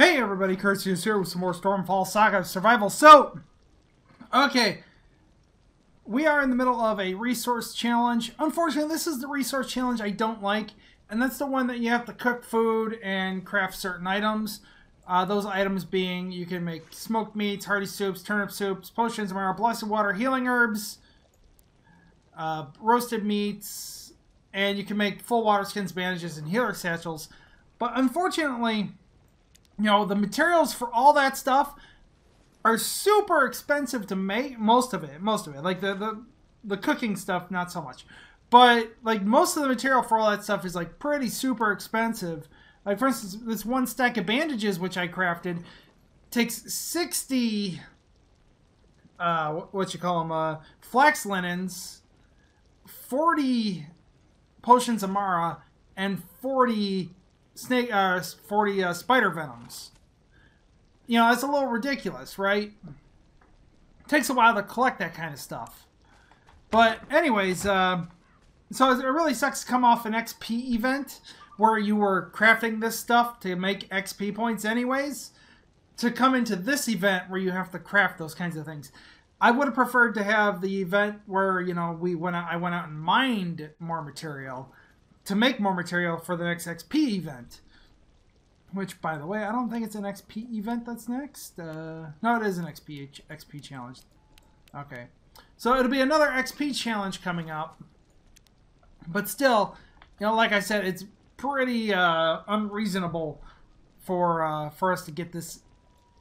Hey everybody, Curseius here with some more Stormfall Saga Survival. So, okay, we are in the middle of a resource challenge. Unfortunately, this is the resource challenge I don't like, and that's the one that you have to cook food and craft certain items. Uh, those items being, you can make smoked meats, hearty soups, turnip soups, potions, marrow, blessed water, healing herbs, uh, roasted meats, and you can make full water skins, bandages, and healer satchels. But unfortunately, you know, the materials for all that stuff are super expensive to make. Most of it, most of it, like the the the cooking stuff, not so much. But like most of the material for all that stuff is like pretty super expensive. Like for instance, this one stack of bandages which I crafted takes sixty. Uh, what you call them? Uh, flax linens, forty potions of Mara, and forty snake, uh, forty uh, spider venoms. You know, that's a little ridiculous, right? takes a while to collect that kind of stuff. But anyways, uh, so it really sucks to come off an XP event where you were crafting this stuff to make XP points anyways, to come into this event where you have to craft those kinds of things. I would have preferred to have the event where, you know, we went out, I went out and mined more material to make more material for the next XP event. Which, by the way, I don't think it's an XP event that's next. Uh, no, it is an XP XP challenge. Okay, so it'll be another XP challenge coming up. But still, you know, like I said, it's pretty uh, unreasonable for uh, for us to get this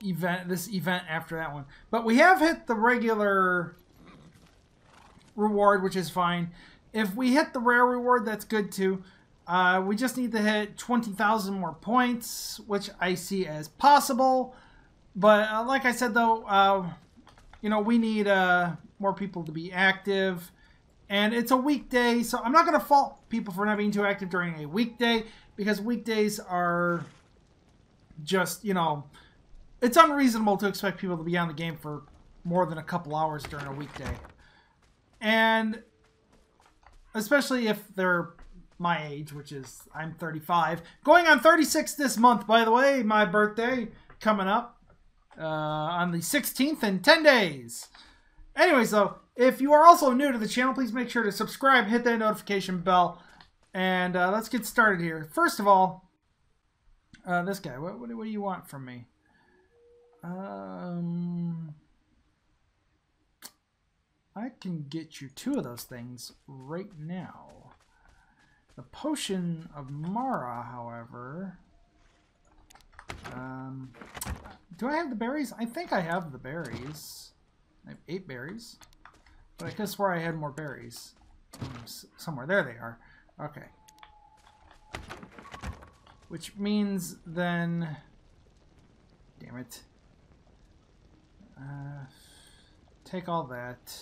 event this event after that one. But we have hit the regular reward, which is fine. If we hit the rare reward, that's good too. Uh, we just need to hit 20,000 more points, which I see as possible. But uh, like I said, though, uh, you know, we need uh, more people to be active. And it's a weekday, so I'm not going to fault people for not being too active during a weekday because weekdays are just, you know, it's unreasonable to expect people to be on the game for more than a couple hours during a weekday. And especially if they're my age, which is I'm 35, going on 36 this month. By the way, my birthday coming up uh, on the 16th in 10 days. Anyways, though, if you are also new to the channel, please make sure to subscribe, hit that notification bell, and uh, let's get started here. First of all, uh, this guy, what, what, what do you want from me? Um, I can get you two of those things right now. The potion of Mara, however... Um, do I have the berries? I think I have the berries. I have eight berries. But I could swear I had more berries. Somewhere. There they are. Okay. Which means then... Damn it. Uh, take all that.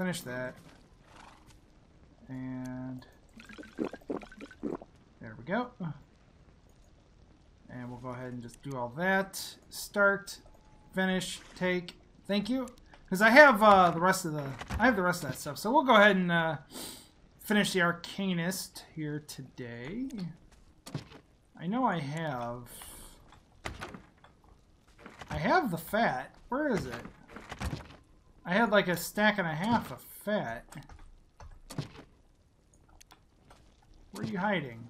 Finish that. And there we go. And we'll go ahead and just do all that. Start, finish, take, thank you. Because I have uh, the rest of the I have the rest of that stuff. So we'll go ahead and uh, finish the Arcanist here today. I know I have I have the fat. Where is it? I had like a stack and a half of fat. Where are you hiding?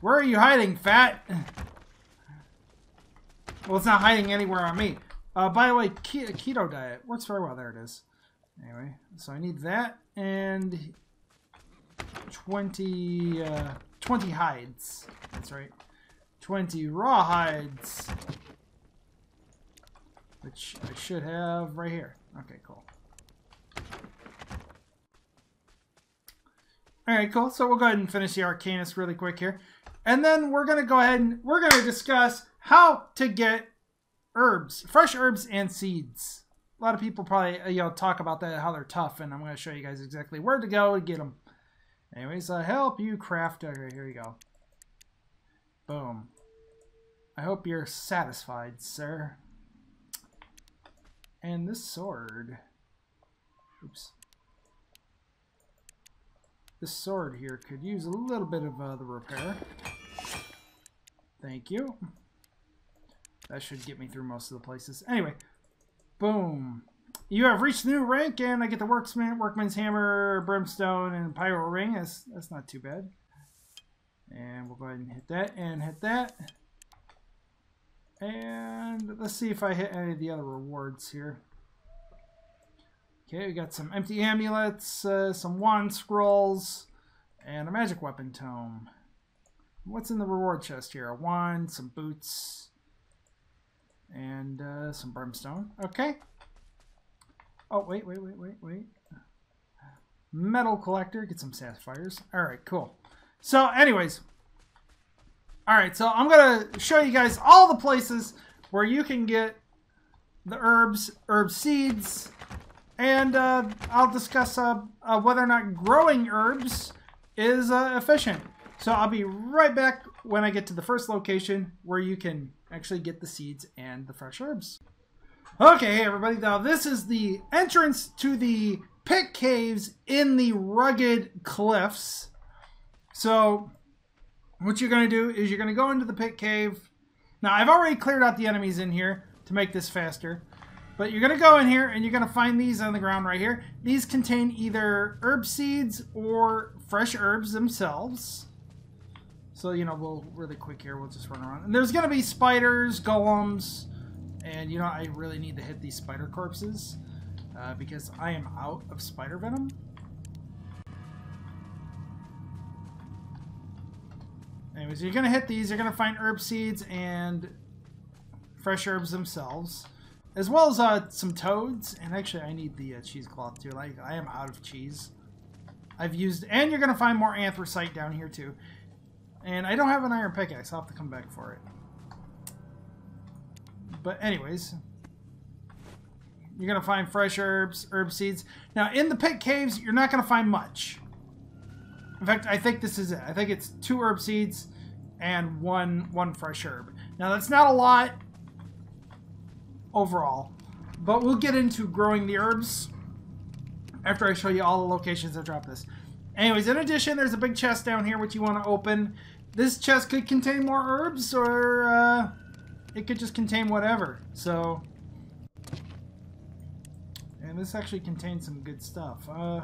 Where are you hiding, fat? Well, it's not hiding anywhere on me. Uh, by the way, keto diet works very well. There it is. Anyway, so I need that and 20, uh, 20 hides. That's right. 20 raw hides. Which I should have right here. Okay, cool. Alright, cool. So we'll go ahead and finish the Arcanist really quick here. And then we're going to go ahead and we're going to discuss how to get herbs, fresh herbs and seeds. A lot of people probably uh, you know talk about that how they're tough, and I'm going to show you guys exactly where to go to get them. Anyways, uh, help you craft. Okay, here you go. Boom. I hope you're satisfied, sir. And this sword. Oops. This sword here could use a little bit of uh, the repair. Thank you. That should get me through most of the places. Anyway, boom. You have reached the new rank, and I get the worksman, workman's hammer, brimstone, and pyro ring. That's that's not too bad. And we'll go ahead and hit that, and hit that. And let's see if I hit any of the other rewards here. Okay, we got some empty amulets, uh, some wand scrolls, and a magic weapon tome. What's in the reward chest here? A wand, some boots, and uh, some brimstone. Okay. Oh, wait, wait, wait, wait, wait. Metal collector, get some sapphires. All right, cool. So, anyways. All right, so I'm going to show you guys all the places where you can get the herbs, herb seeds, and uh, I'll discuss uh, uh, whether or not growing herbs is uh, efficient. So I'll be right back when I get to the first location where you can actually get the seeds and the fresh herbs. Okay, hey everybody, now this is the entrance to the pit caves in the rugged cliffs. So, what you're going to do is you're going to go into the pit cave. Now, I've already cleared out the enemies in here to make this faster. But you're going to go in here and you're going to find these on the ground right here. These contain either herb seeds or fresh herbs themselves. So, you know, we'll really quick here. We'll just run around. And there's going to be spiders, golems, and, you know, I really need to hit these spider corpses uh, because I am out of spider venom. Anyways, you're going to hit these. You're going to find herb seeds and fresh herbs themselves. As well as uh, some toads. And actually, I need the uh, cheesecloth too. Like, I am out of cheese. I've used... And you're going to find more anthracite down here too. And I don't have an iron pickaxe. I'll have to come back for it. But anyways, you're going to find fresh herbs, herb seeds. Now, in the pit caves, you're not going to find much. In fact, I think this is it. I think it's two herb seeds and one one fresh herb. Now, that's not a lot overall, but we'll get into growing the herbs after I show you all the locations that drop this. Anyways, in addition, there's a big chest down here which you want to open. This chest could contain more herbs, or... Uh, it could just contain whatever. So, and this actually contains some good stuff. Uh,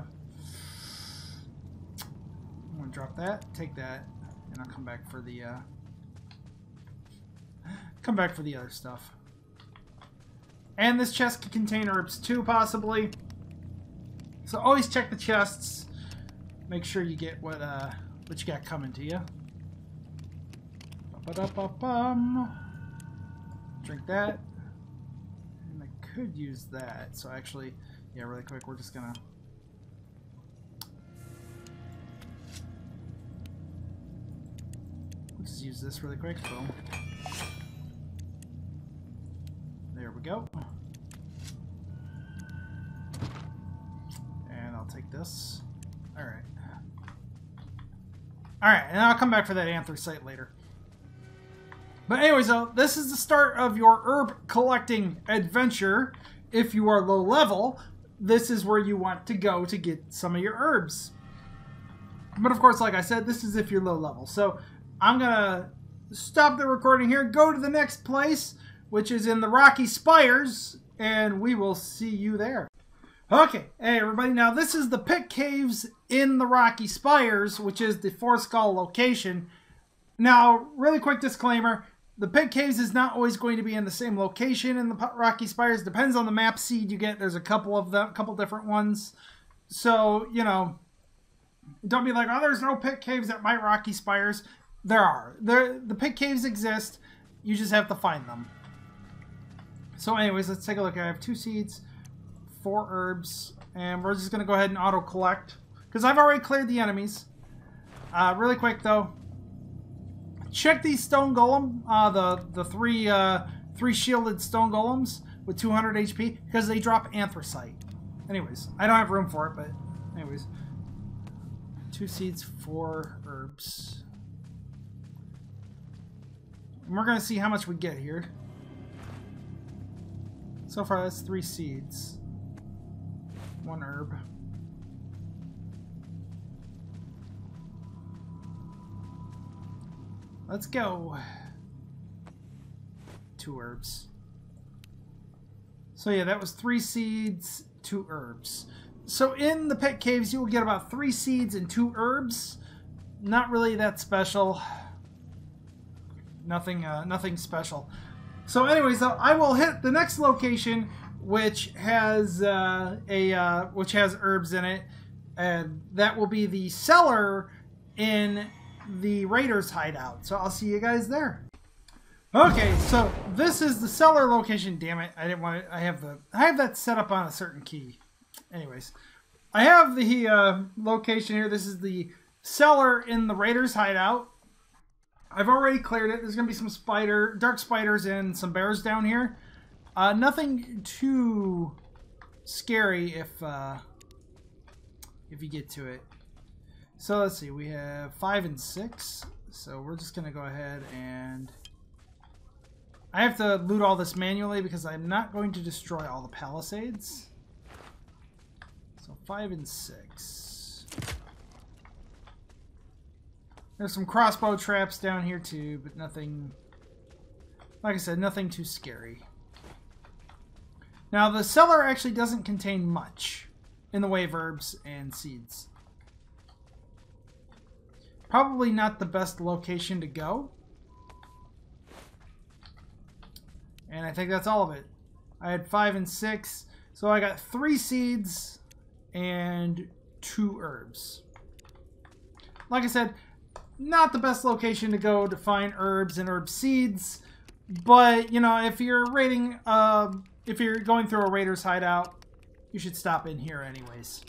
I'm gonna drop that, take that, and I'll come back for the uh, come back for the other stuff. And this chest could contain herbs too, possibly. So always check the chests. Make sure you get what uh, what you got coming to you. Ba -ba -ba -bum. Drink that. And I could use that. So actually, yeah, really quick, we're just gonna... Just use this really quick. Boom. There we go. And I'll take this. Alright. Alright, and I'll come back for that anthracite later. But anyways, though, this is the start of your herb collecting adventure. If you are low level, this is where you want to go to get some of your herbs. But of course, like I said, this is if you're low level. So I'm going to stop the recording here, go to the next place, which is in the Rocky Spires, and we will see you there. Okay, hey everybody, now this is the pit caves in the Rocky Spires, which is the Four Skull location. Now, really quick disclaimer, the pit caves is not always going to be in the same location in the Rocky Spires. Depends on the map seed you get. There's a couple of them, a couple different ones. So you know, don't be like, oh, there's no pit caves at my Rocky Spires. There are. There, the pit caves exist. You just have to find them. So, anyways, let's take a look. I have two seeds, four herbs, and we're just gonna go ahead and auto collect because I've already cleared the enemies. Uh, really quick though, check these stone golem, uh, the the three uh, three shielded stone golems with 200 HP because they drop anthracite. Anyways, I don't have room for it, but anyways, two seeds, four herbs. We're gonna see how much we get here. So far, that's three seeds, one herb. Let's go. two herbs. So yeah, that was three seeds, two herbs. So in the pit caves, you will get about three seeds and two herbs. Not really that special. Nothing, uh, nothing special. So anyways, though, I will hit the next location, which has uh, a uh, which has herbs in it, and that will be the cellar in the Raiders hideout. So I'll see you guys there. Okay, so this is the cellar location. Damn it, I didn't want it. I have the I have that set up on a certain key. Anyways, I have the uh, location here. This is the cellar in the Raiders hideout. I've already cleared it. There's going to be some spider, dark spiders and some bears down here. Uh, nothing too scary if uh, if you get to it. So let's see. We have five and six. So we're just going to go ahead and... I have to loot all this manually because I'm not going to destroy all the palisades. So five and six. There's some crossbow traps down here too, but nothing, like I said, nothing too scary. Now the cellar actually doesn't contain much in the way of herbs and seeds. Probably not the best location to go. And I think that's all of it. I had five and six. So I got three seeds and two herbs. Like I said, not the best location to go to find herbs and herb seeds. But, you know, if you're raiding, uh, if you're going through a raider's hideout, you should stop in here anyways.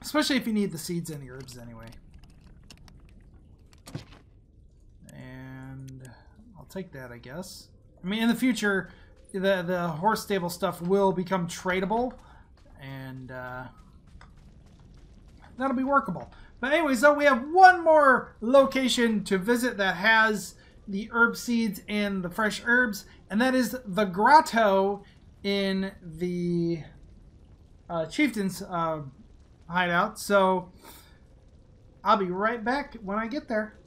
Especially if you need the seeds and the herbs anyway. And I'll take that, I guess. I mean, in the future, the, the horse stable stuff will become tradable. And uh, that'll be workable. But anyway, so we have one more location to visit that has the herb seeds and the fresh herbs, and that is the grotto in the uh, chieftain's uh, hideout. So I'll be right back when I get there.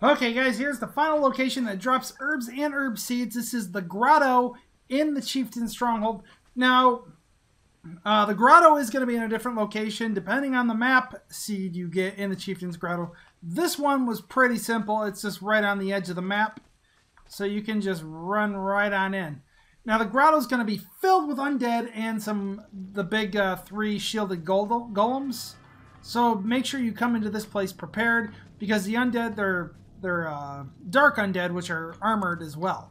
Okay, guys, here's the final location that drops herbs and herb seeds. This is the grotto in the chieftain's stronghold. Now, uh, the grotto is going to be in a different location depending on the map seed you get in the Chieftain's Grotto. This one was pretty simple. It's just right on the edge of the map. So you can just run right on in. Now the grotto is going to be filled with undead and some the big uh, three shielded golems. So make sure you come into this place prepared because the undead they're they're uh, dark undead which are armored as well.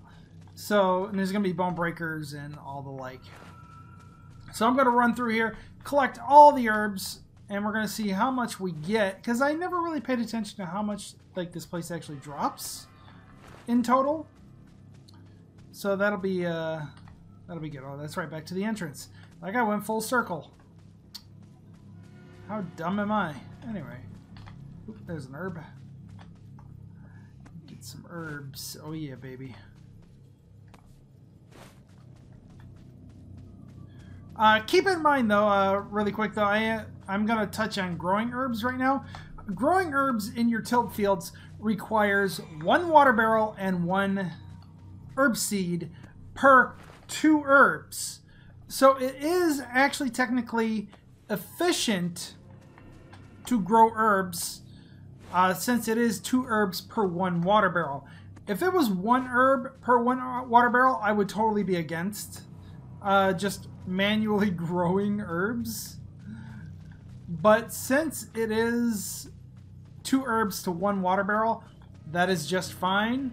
So there's going to be bone breakers and all the like. So I'm going to run through here, collect all the herbs, and we're going to see how much we get. Because I never really paid attention to how much like this place actually drops in total. So that'll be uh, that'll be good. Oh, that's right back to the entrance. Like I went full circle. How dumb am I? Anyway, Oop, there's an herb. Get some herbs. Oh yeah, baby. Uh, keep in mind, though, uh, really quick, though, I, I'm going to touch on growing herbs right now. Growing herbs in your tilt fields requires one water barrel and one herb seed per two herbs. So it is actually technically efficient to grow herbs uh, since it is two herbs per one water barrel. If it was one herb per one water barrel, I would totally be against. Uh, just manually growing herbs. But since it is two herbs to one water barrel, that is just fine.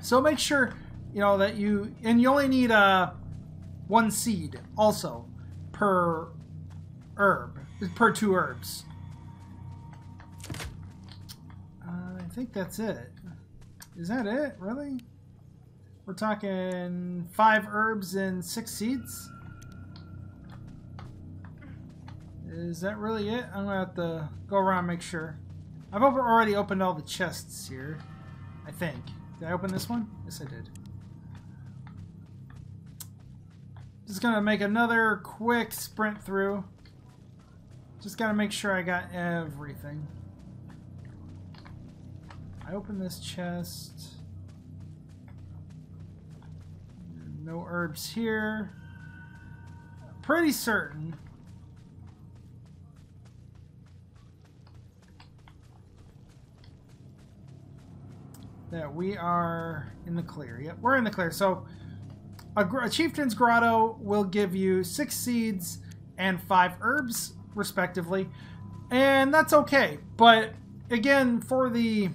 So make sure, you know, that you, and you only need uh, one seed also per herb, per two herbs. Uh, I think that's it. Is that it? Really? We're talking five herbs and six seeds? Is that really it? I'm gonna have to go around and make sure. I've already opened all the chests here. I think. Did I open this one? Yes, I did. Just gonna make another quick sprint through. Just gotta make sure I got everything. I open this chest. No herbs here. Pretty certain. That we are in the clear. Yep, we're in the clear. So a, a chieftain's grotto will give you six seeds and five herbs, respectively. And that's okay. But again, for the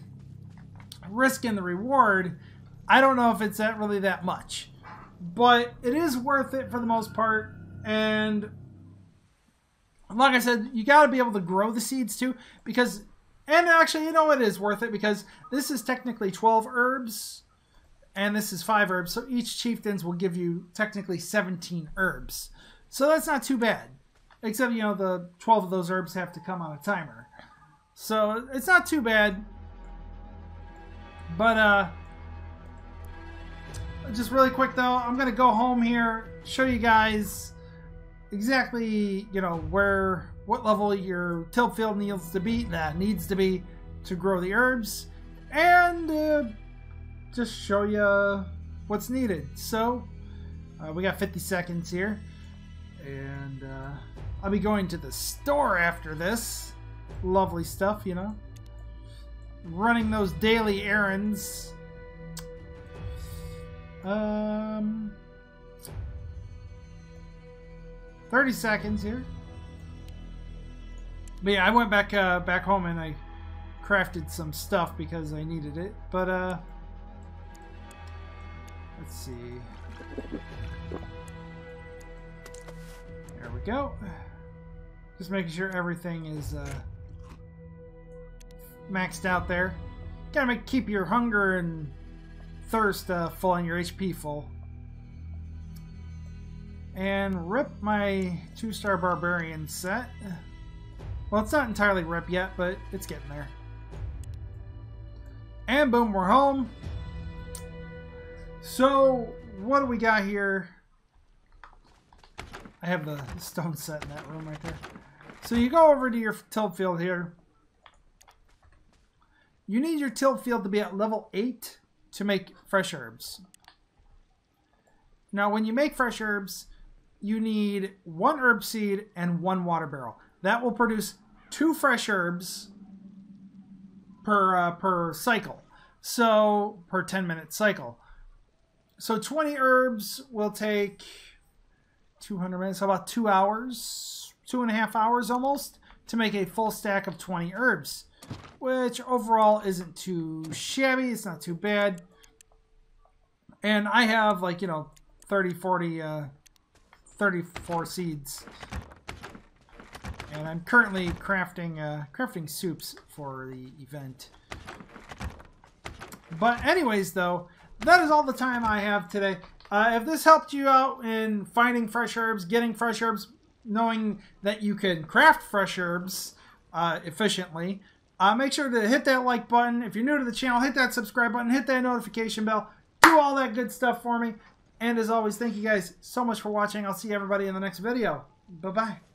risk and the reward, I don't know if it's that really that much. But it is worth it for the most part. And like I said, you got to be able to grow the seeds too. Because, and actually, you know, it is worth it because this is technically 12 herbs. And this is 5 herbs. So each chieftains will give you technically 17 herbs. So that's not too bad. Except, you know, the 12 of those herbs have to come on a timer. So it's not too bad. But, uh, just really quick though, I'm to go home here, show you guys exactly, you know, where, what level your tilt field needs to be, that needs to be to grow the herbs, and uh, just show you what's needed. So, uh, we got 50 seconds here, and uh, I'll be going to the store after this. Lovely stuff, you know. Running those daily errands. Um, 30 seconds here. But yeah, I went back uh, back home and I crafted some stuff because I needed it. But uh, let's see. There we go. Just making sure everything is uh, maxed out there. Gotta make keep your hunger and thirst uh, full and your HP full. And rip my two-star barbarian set. Well, it's not entirely rip yet, but it's getting there. And boom, we're home. So, what do we got here? I have the stone set in that room right there. So you go over to your tilt field here. You need your tilt field to be at level 8 to make fresh herbs. Now, when you make fresh herbs, you need one herb seed and one water barrel. That will produce two fresh herbs per uh, per cycle. So per 10 minute cycle. So 20 herbs will take 200 minutes, about two hours, two and a half hours almost, to make a full stack of 20 herbs which overall isn't too shabby. It's not too bad. And I have like, you know, 30, 40, uh, 34 seeds. And I'm currently crafting, uh, crafting soups for the event. But anyways, though, that is all the time I have today. Uh, if this helped you out in finding fresh herbs, getting fresh herbs, knowing that you can craft fresh herbs uh, efficiently, uh, make sure to hit that like button. If you're new to the channel, hit that subscribe button, hit that notification bell. Do all that good stuff for me. And as always, thank you guys so much for watching. I'll see everybody in the next video. Bye-bye.